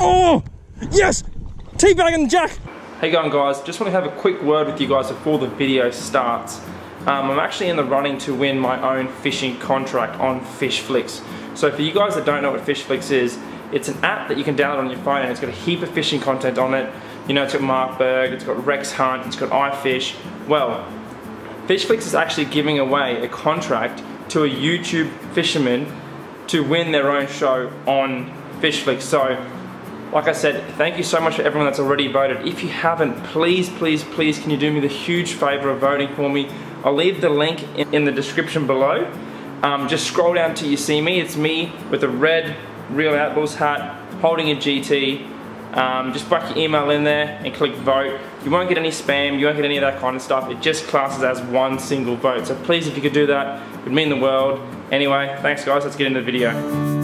Oh, yes! Teabagging and jack. Hey going guys, just want to have a quick word with you guys before the video starts. Um, I'm actually in the running to win my own fishing contract on FishFlicks. So for you guys that don't know what FishFlicks is, it's an app that you can download on your phone and it's got a heap of fishing content on it. You know, it's got Mark Berg, it's got Rex Hunt, it's got iFish. Well, FishFlicks is actually giving away a contract to a YouTube fisherman to win their own show on FishFlicks. So like I said, thank you so much for everyone that's already voted. If you haven't, please, please, please, can you do me the huge favor of voting for me? I'll leave the link in, the description below. Um, just scroll down till you see me. It's me with a red Real Outlaws hat, holding a GT. Um, just whack your email in there and click vote. You won't get any spam, you won't get any of that kind of stuff. It just classes as one single vote. So please, if you could do that, it would mean the world. Anyway, thanks guys, let's get into the video.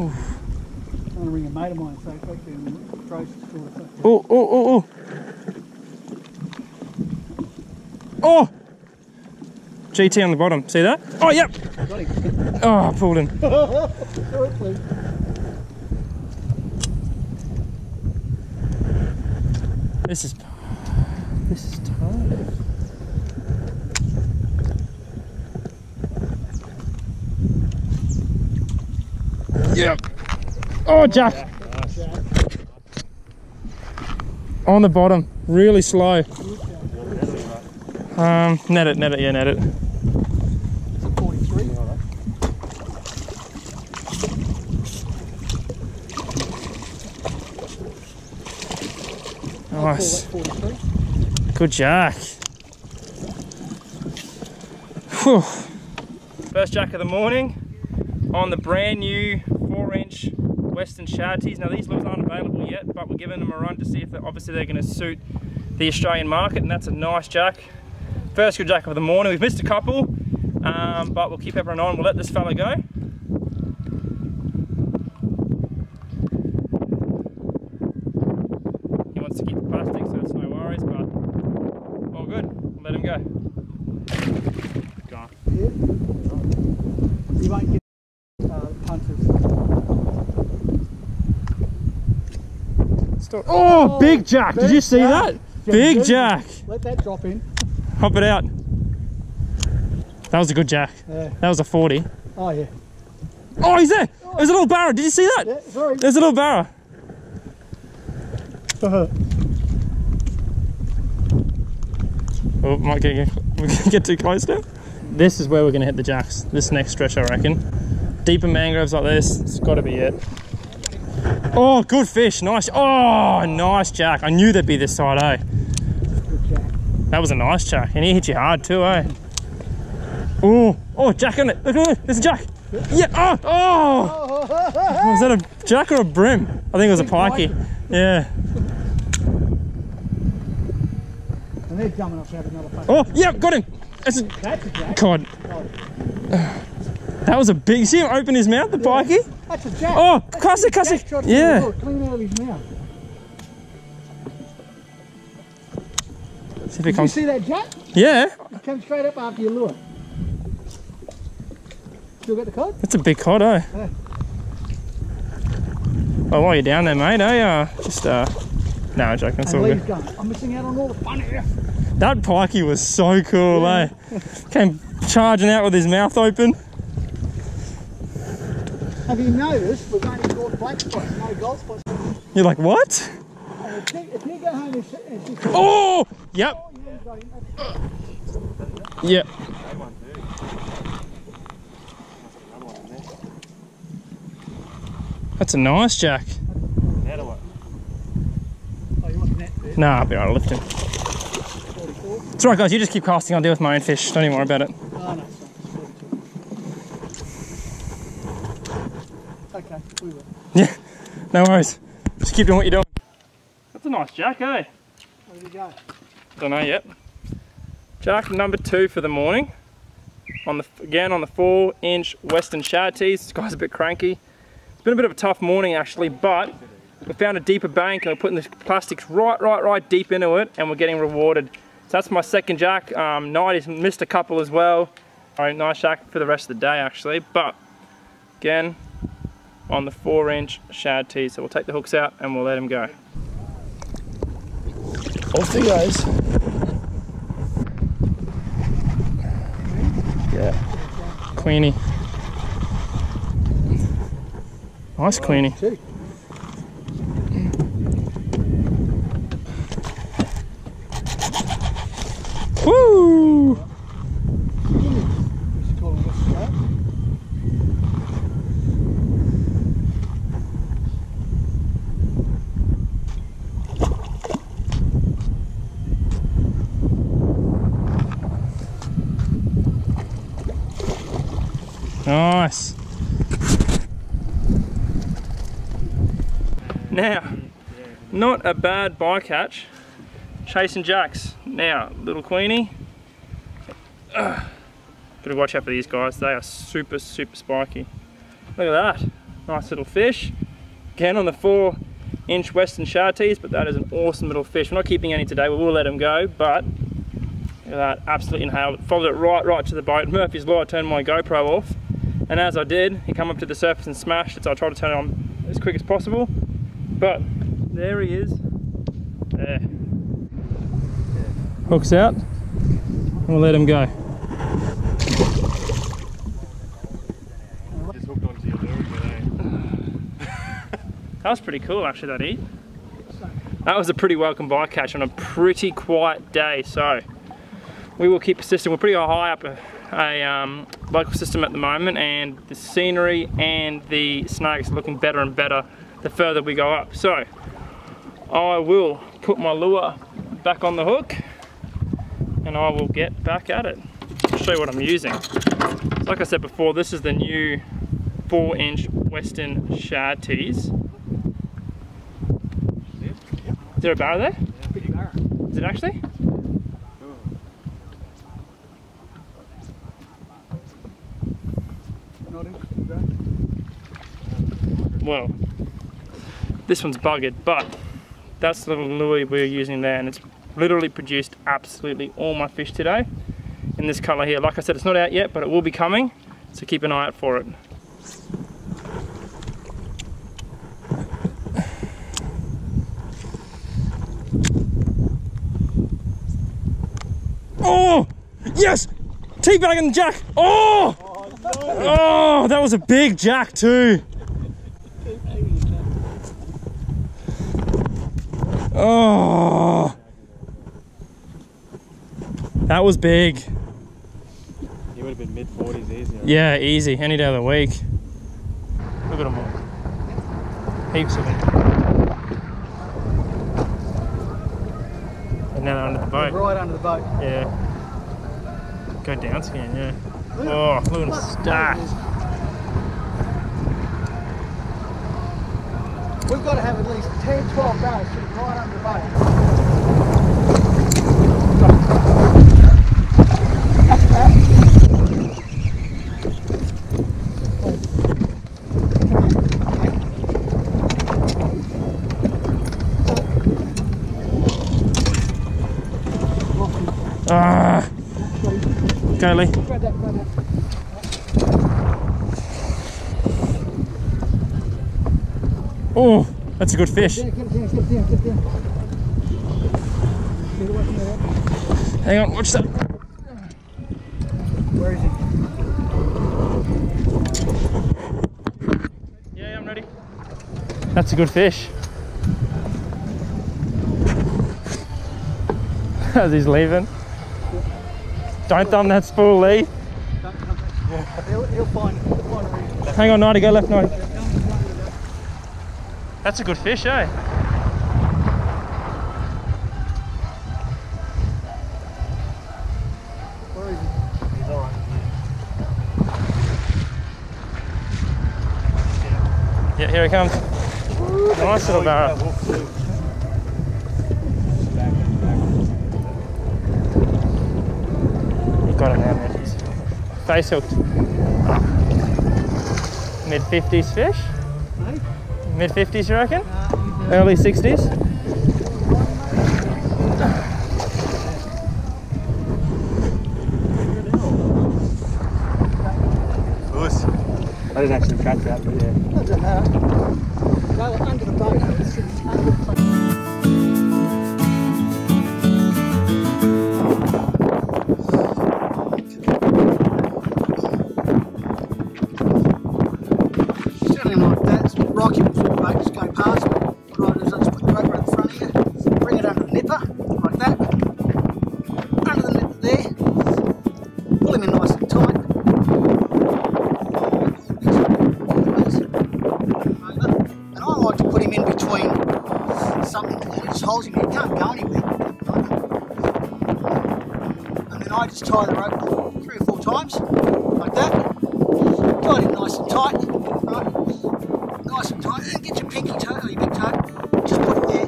Oof. I'm to ring a mate of mine so quickly and throw some Oh, oh, oh, oh. Oh! GT on the bottom, see that? Oh, yep! oh, I pulled him. this is, this is tight. Oh, Jack. On the bottom, really slow. Um, net it, net it, yeah, net it. Nice. Good jack. Whew. First jack of the morning on the brand new four inch Westin ShadTeez. Now these lures aren't available yet, but we're giving them a run to see if obviously they're gonna suit the Australian market and that's a nice jack. First good jack of the morning. We've missed a couple, um, but we'll keep everyone on. We'll let this fella go. He wants to keep the plastic, so it's no worries, but all good. We'll let him go. Gone. Yeah. You won't get Oh, oh, big jack. Big Did you see jack. that? big jack. Let that drop in. Hop it out. That was a good jack. Yeah. That was a 40. Oh, yeah. Oh, he's there. Oh. There's a little barra. Did you see that? Yeah, sorry. There's a little barra. Uh-huh. oh, might get, get too close now. This is where we're going to hit the jacks. This next stretch, I reckon. Deeper mangroves like this, it's got to be it. Oh, good fish. Nice. Oh, nice jack. I knew there'd be this side, eh? That was a nice jack. And he hit you hard too, eh? Oh, oh, jack on it. Look at it. There's a jack. Yeah. Oh, oh. Was that a jack or a bream? I think it was a pikey. Yeah. And they're dumb enough to have another Oh, yeah, got him. That's a, That's a jack. God. That was a big. See him open his mouth, the pikey? That's a jack. Oh, it, cuss it. Yeah. Clean out of his mouth. See if it comes. you see that jack? Yeah. It comes straight up after your lure. Still got the cod? That's a big cod, eh? Yeah. Well, while you're down there, mate, eh? Uh, just, uh, no, joking, it's all good. I'm missing out on all the fun here. That pikey was so cool, yeah. eh? Came charging out with his mouth open. Have you noticed we've only caught black spots, no gold spots? You're like, what? If you, go home and, Oh! Yep. Yep. That's a nice jack. Oh, Nah, I'll be right, I'll lift him. It's alright guys, you just keep casting, I'll deal with my own fish. Don't even worry about it. Oh, no, okay. We will. Yeah, no worries. Just keep doing what you're doing. That's a nice jack, eh? Where did he go? Don't know yet. Jack number two for the morning. On the again on the four inch Westin ShadTeez. This guy's a bit cranky. It's been a bit of a tough morning actually, but we found a deeper bank and we're putting the plastics right, right, right deep into it and we're getting rewarded. So that's my second jack. Um, Knight missed a couple as well. All right, nice jack for the rest of the day actually, but again, on the four inch shad tee. So we'll take the hooks out and we'll let him go. Off he goes. Yeah. Queenie. Nice Queenie. Oh, Now, not a bad bycatch. Chasing jacks. Now, little Queenie. Ugh. Gotta watch out for these guys. They are super, super spiky. Look at that. Nice little fish. Again on the four inch Westin ShadTeez, but that is an awesome little fish. We're not keeping any today. We will let him go, but look at that. Absolutely inhaled. Followed it right, right to the boat. Murphy's Law, I turned my GoPro off. And as I did, he come up to the surface and smashed it, so I tried to turn it on as quick as possible. But there he is. There. Hooks out. We'll let him go. Just hooked onto your lure again, That was pretty cool actually, that. That was a pretty welcome bycatch on a pretty quiet day, so we will keep persisting. We're pretty high up a, a um, local system at the moment and the scenery and the snakes are looking better and better the further we go up. So I will put my lure back on the hook and I will get back at it. I'll show you what I'm using. Like I said before, this is the new four inch Westin ShadTeez. Is there a barra there? Is it actually? Well, this one's buggered, but that's the lure we're using there, and it's literally produced absolutely all my fish today in this color here. Like I said, it's not out yet, but it will be coming, so keep an eye out for it. Oh! Yes! Teabagging the jack! Oh! Oh, that was a big jack too. Oh, that was big. He would have been mid 40s easy. Yeah, easy. Any day of the week. Look at them all. Heaps of them. And now they're under the boat. Right under the boat. Yeah. Go down scan, yeah. Oh, look at oh, them stacked. We've got to have at least 10, 12 barrels sitting right under the boat. Ah. Go, Lee. Grab that, grab that. Oh, that's a good fish. Hang on, watch that. Where is he? Yeah, I'm ready. That's a good fish. As he's leaving. Don't thumb that spool, Lee. Don't come back. He'll, he'll find, he'll find. Hang on, Knighty, go left, Knighty. That's a good fish, eh? He? Yeah, here he comes. Nice little barra. You got it now, man. Face hooked. Mid 50s fish? Mid 50s, you reckon? Early 60s? I didn't actually catch that, but yeah. Doesn't matter. Go under the boat. It's under the boat. Him. He can't go anywhere. And then I just tie the rope three or four times, like that. Tie him nice and tight. Right? Nice and tight. And get your pinky toe or your big toe. Just put it there.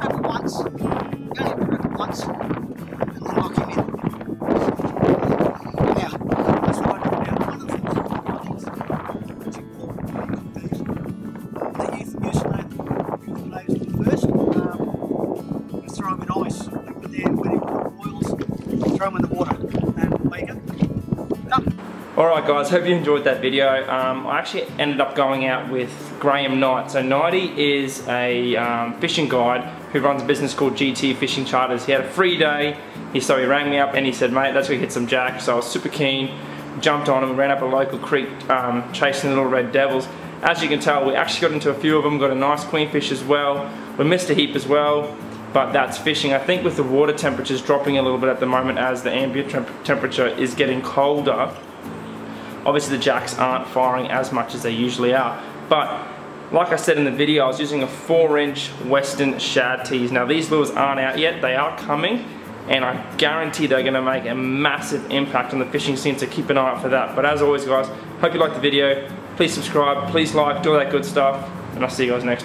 Grab it once. You only have to grab it once. Guys, hope you enjoyed that video. Um, I actually ended up going out with Graham Knight. So Knighty is a um, fishing guide who runs a business called GT Fishing Charters. He had a free day, he, so he rang me up and he said, mate, let's go hit some jack. So I was super keen, jumped on him, ran up a local creek um, chasing the little red devils. As you can tell, we actually got into a few of them, got a nice queenfish as well. We missed a heap as well, but that's fishing. I think with the water temperatures dropping a little bit at the moment as the ambient temp temperature is getting colder, obviously the jacks aren't firing as much as they usually are. But like I said in the video, I was using a four inch Westin ShadTeez. Now these lures aren't out yet, they are coming, and I guarantee they're gonna make a massive impact on the fishing scene, so keep an eye out for that. But as always guys, hope you liked the video. Please subscribe, please like, do all that good stuff, and I'll see you guys next time.